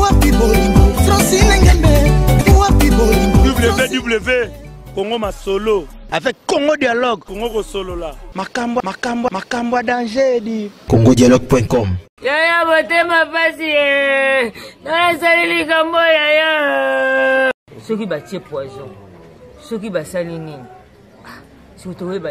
wapi bolingo francine ngembe wapi bolingo ww congo masolo avec congo dialogue congo kosolola makambo makambo makambo ya danger di congo dialogue.com yaya motema mpasi ye nasali likambo yaya soki batie poison soki basali nini soki toyeba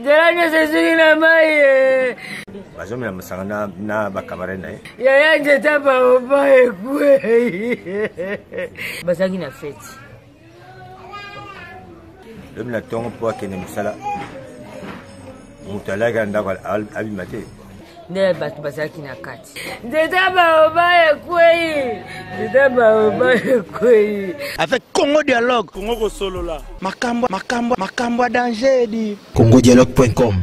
nzela nyonso esuki na mai bazomela masanga na, na bakamarade na ye yaya nzeta baoba ekwe bazangi na feti lobi na ntongo mpo akende mosala moto alaki ya ndako abima te nde bato bazalaki na kati nzeta baoba ekwei nzeta baoba ekwei avec congo dialogue congo kosolola makambo makambo makambo ya danger edi congo dialogue com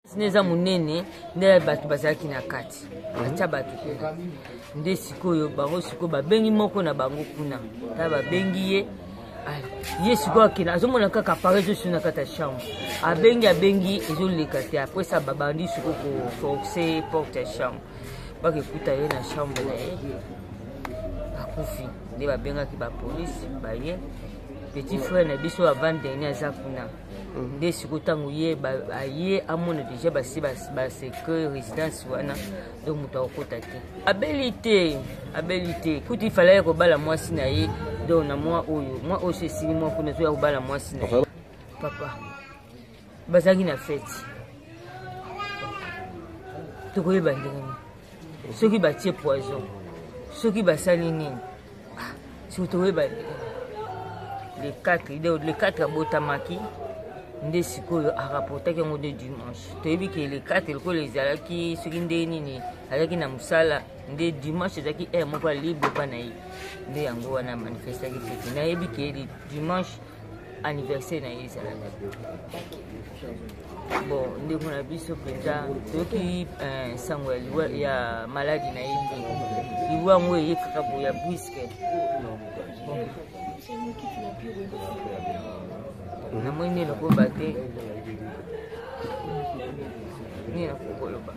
sina eza monene nde bato bazalaki na kati batya bato kuna nde sikoyo bango sikoyo babengi moko na bango kuna ta babengi ye ye sikoyo akenda azomona kaka pare ezosi na kati ya chambre abengi abengi ezoleka te apres sa babandi sikoyo koforce porte ya chambre bakekuta ye na chambre na ye akufi nde babengaki bapolisi baye petit frère na biso avant dernier aza kuna Mm. nde sikoyo ntango ye aye amona deja basi basecure résidence wana donc moto akokota te abeli te abeli te kutu ifala ye kobala mwasi na ye donc na mwa oyo mwa oyo so esili mwa kuna toya kobala mwasi na ye papa bazalaki na feti tokoyeba ndenge nini soki batie poison soki basali nini ah, soki toyeba le 4 donc le 4 abotamaki nde sikoyo arapportaki yango nde dimanche toyebi ke le 4 lokola ezalaki soki ndenge nini azalaki na mosala nde dimanche ezalaki heure moko ya libre epa na ye nde yango wana manifestaki tete nayebi ke dimanche anniversaire na ye ezalaka bon ndeko na biso mpenza toyoki eh, nsango ya liwa ya maladi na ye te liwa yango eye kaka boya briske namoni nde nakoba te nde nakokoloba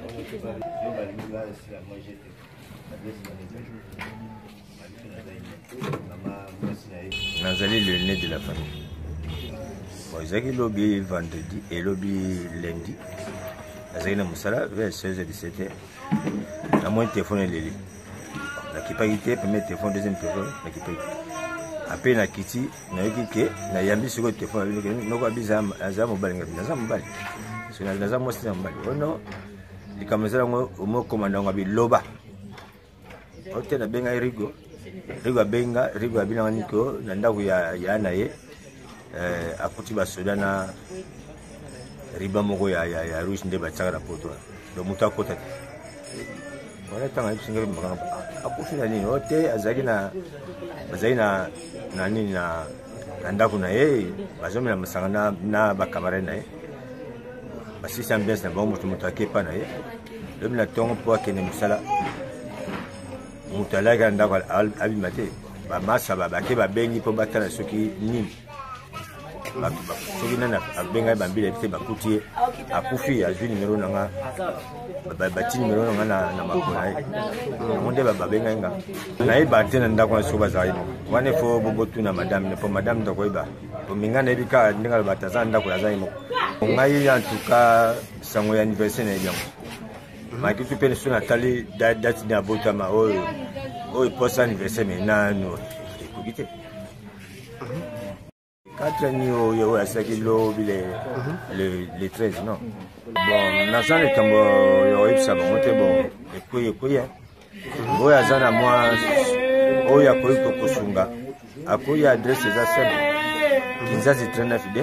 nazali le ne de la famille bon ezalaki lobi vendredi elobi lundi nazalaki na mosala vers 16 17 namoni telefone eleli nakipaki te premier telefone deuxième telefone nakipaki te ape nakiti nayoki ke nayambi sikoyo telefone abinoke noko abiza aza mobali ngabi naza mobali naza mwasi na mobali ono likambo ezala yango omokomanda yango abi loba ote nabenga ye rigo rigo abenga rigo abinanga niko na ndako ya ya na ye eh, akuti basoda na riba moko ya, ya, ya rouge nde batiaka na poto wana donc moto akota te wana ntango ayebisi ngai makambo akufi na nini oyo te azalaki na bazali na na nini na na ndako na ye bazomela masanga na, na bakamarade na ye basisi ambiance na bango moto moto akepa na ye lobi na ntongo mpo akende mosala moto alaki na ndako abima te bamasa bake babengi mpo batala soki nini soki nani abengai bambila yebi te bakuti ye akufi azwi nimero na nga bati nimero na ngai na makolo na ye yango nde babengaki nga nayeba te na ndako na soki bazali wana efo botuna madame ne mpo madame nde koyeba mpo minga nayebi kaka ndenge aloba te aza na ndako aza ye moko ngai antuka sango ya anniversaire nayebi yango makitu mpe lisusu natali date nde abotama oyo oyo posa anniversaire me nano ekoki te Quatre ni oyo oyo asilaki lobi le, le, le 13 non bon naza na likambo ya koyebisa bango te bon ekwei ekwei oyo aza na mwa oyo akoki kokosunga akoyi adresse eza simple kinzazi 39 de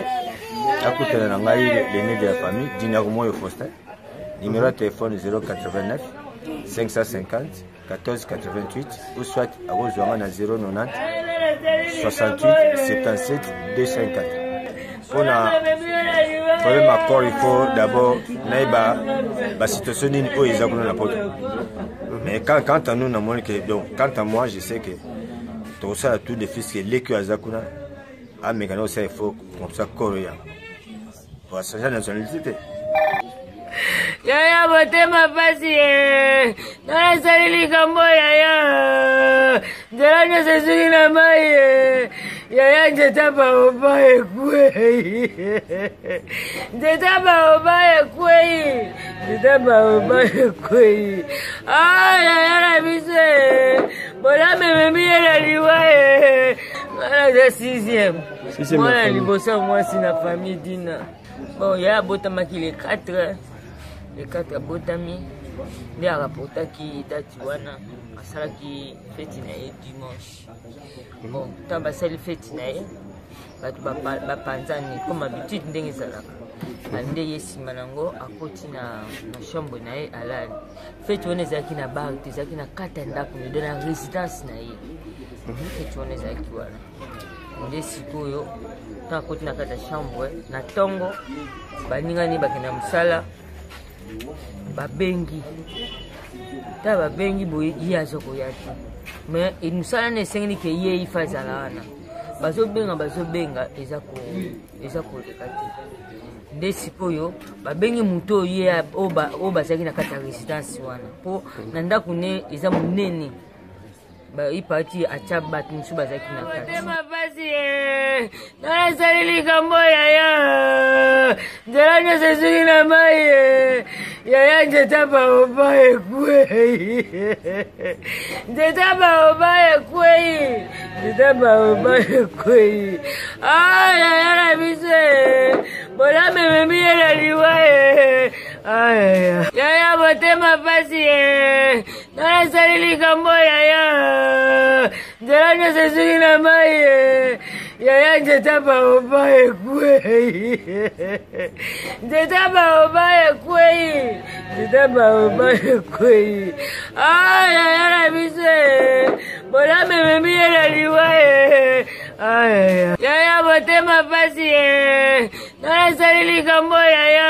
akutana na ngai lene de la famille dinakomoyo faustin numéro ya telefone 089 550 1488 ou soit akozwa nga na 090 68 77 204 mpo na problème ya corps il faut d'abord nayeba basituation nini oyo eza kuna na poto mais quand, quand à nous namoni que donc quant à moi je sais que tokosala tout de fils que leki oyo aza kuna ameka na kosala il faut comme ça corps yango Wasaja nationalite te. Yaya motema pasi ye. Nasali likambo yaya. Nzela nyonso esuki na mai ye. Yaya nzeta baoba ekwei. Nzeta baoba ekwei. Nzeta baoba ekwei. Ah yaya na biso ye. Bola mememi ye na liwa ye. Wana za sixième. mwana ya liboso ya mwasi na famille dina bon ye abotamaki le 4 le 4 abotami nde arapportaki dati wana asalaki feti na ye dimanche bon ntango basali feti na ye bato bapanzani comme habitude ndenge ezalaka alinde ye nsima na yango akoti na chambre na ye alali feti wana ezalaki na bar te ezalaki na kati ya ndako medo na résidence na ye mhm. feti wana ezalaki wana nde sikoyo ntango akoti na kati ya chambre na ntongo baninga nde bakenda mosala babengi ntango babengi boye ye aza koya te me mosala na esengeli ke ye ifa ezala wana bazobenga bazobenga eza koleka te nde sikoyo babengi moto oyo ye oyo bazalaki na kati ya résidence wana mpo na ndako ne eza monene ipati atya bato mosusu bazalaki na katema mpasi ye nasali likambo yaya nzela nyonso esuki na mai ye yaya nzeta baoba ekwei nzeta baoba ekwei nzeta baoba ekwei a ah, yaya na biso ye bolamememi ye na liwa ye ah, yaya motema mpasi ye nasali likambo yaya nzela nyonso esuki na mai yaya nzeta baoba ekwei nzeta baoba ekwei nzeta baoba ekwei a ah, yaya na biso e bolame ememi ye na liwa e ah, yaya motema mpasi e nasali likambo yaya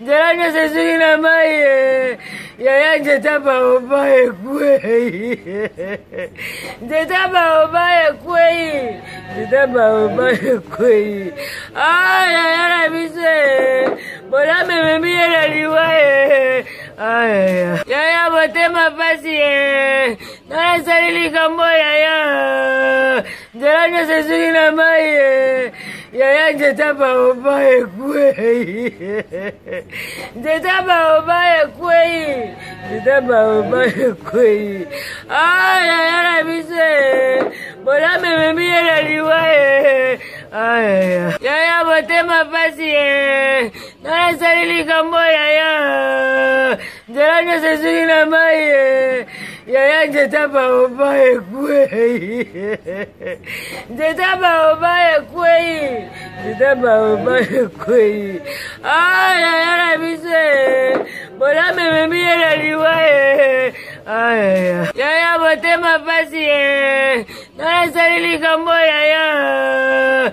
nzela nyonso esuki na mai eh. yaya nzete ya baoba ekwei nzete ya baoba ekwei nzete ya baoba ekwei a ah, yaya na biso eh. bolame ememi ye na liwa eh. ah, yaya motema mpasi nana esali likambo yaya nzela nyonso esuki na mai eh. yaya nzete ya baoba ekwei nzete ya baoba ekwei nzete ya baoba ekwei a ah, yaya na biso eh. bolame ememi ye na liwa eh. ah, yaya motema mpasi nana esali likambo yaya nzela nyonso esuki na mai eh. yaya nzeta baoba ekwei nzeta baoba ekwei nzeta baoba ekwei a ah, yaya na biso eh. bolame ememi ye na liwa eh. ah, yaya motema mpasi nana esali likambo yaya